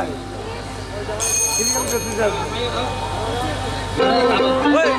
看，你们用的子。喂。